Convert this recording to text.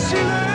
sinner.